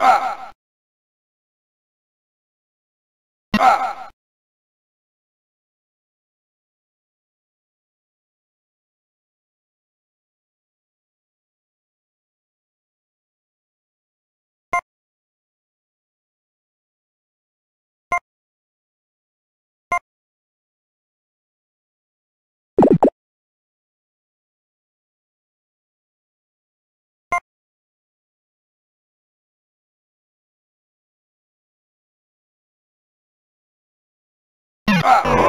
Ah! Ah! Спасибо!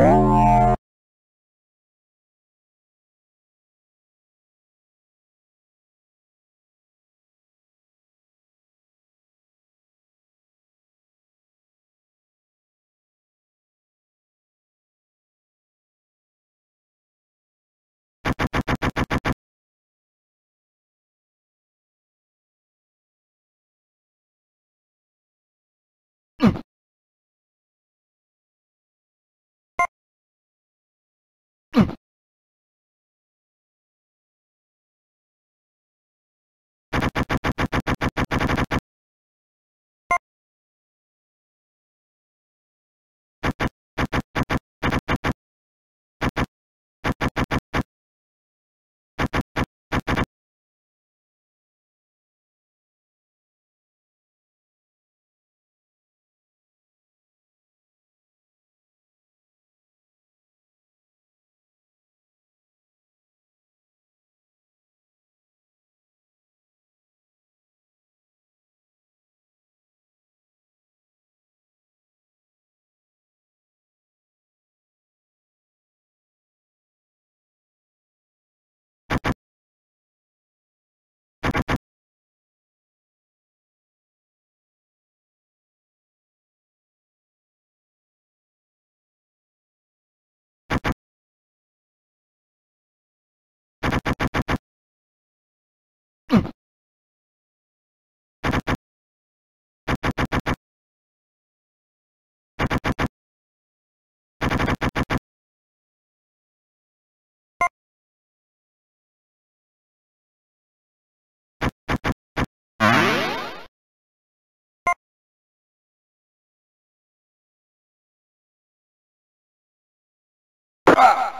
Oh. Papa!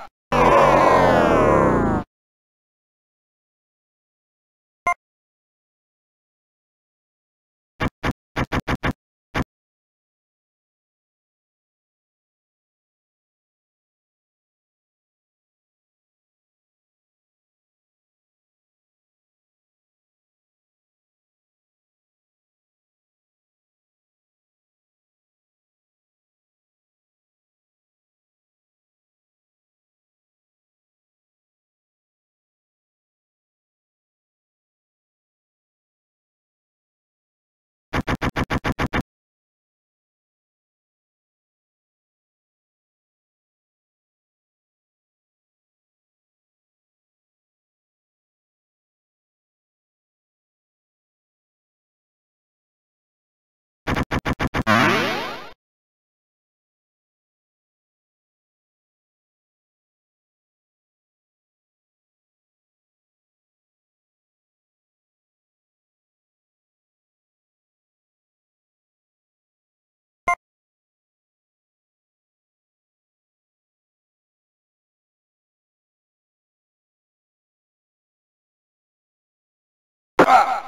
Papa!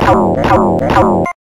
Pow, pow, pow.